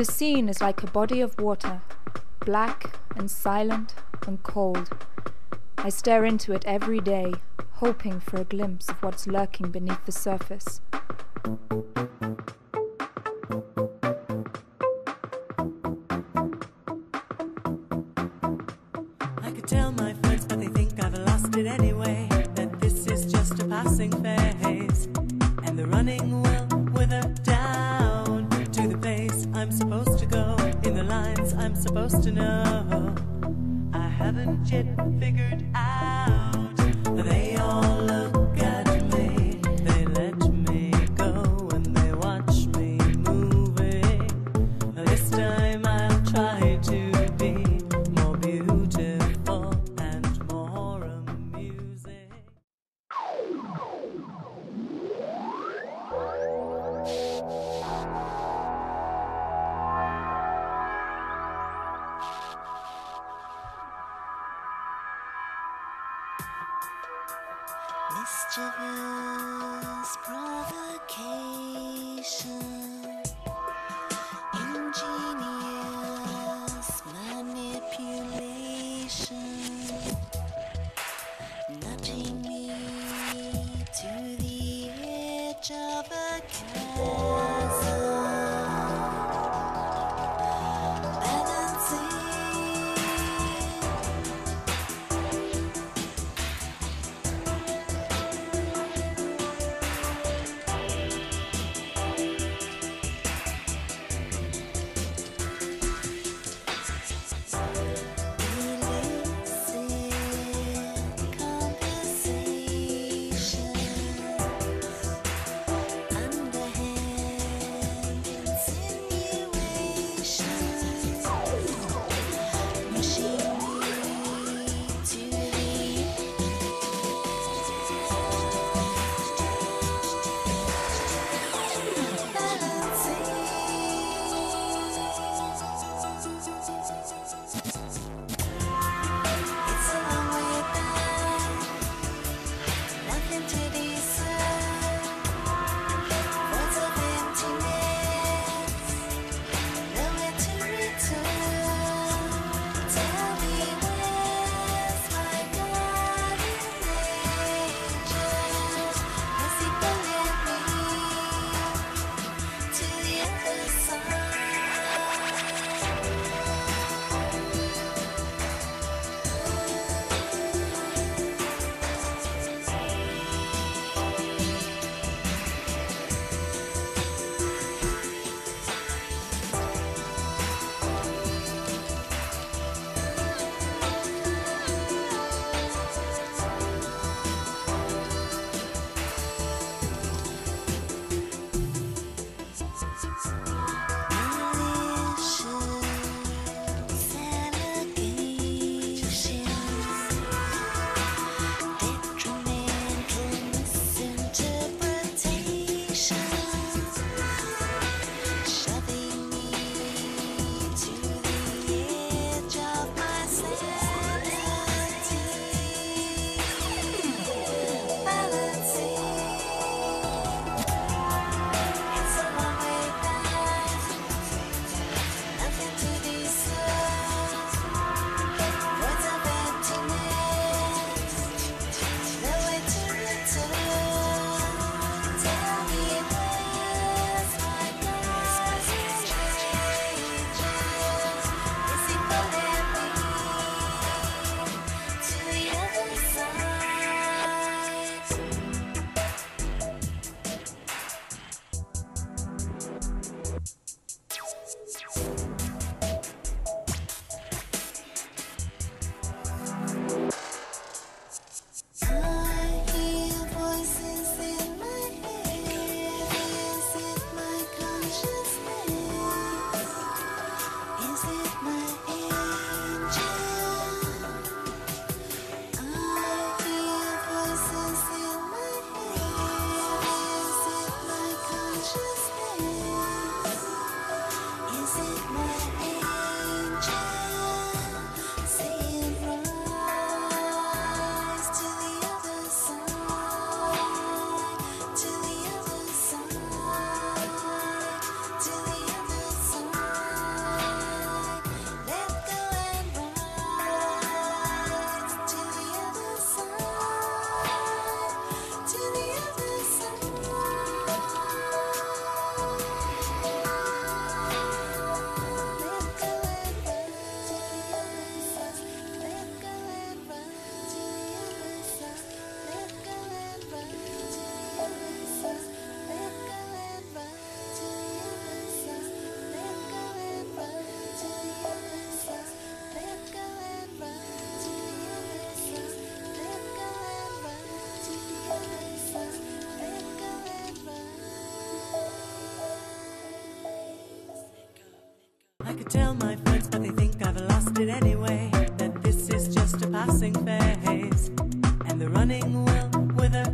The scene is like a body of water, black and silent and cold. I stare into it every day, hoping for a glimpse of what's lurking beneath the surface. I could tell my friends, but they think I've lost it anyway. That this is just a passing. Know. I haven't yet figured out. They all look Mischievous provocation, but they think I've lost it anyway. That this is just a passing phase, and the running will wither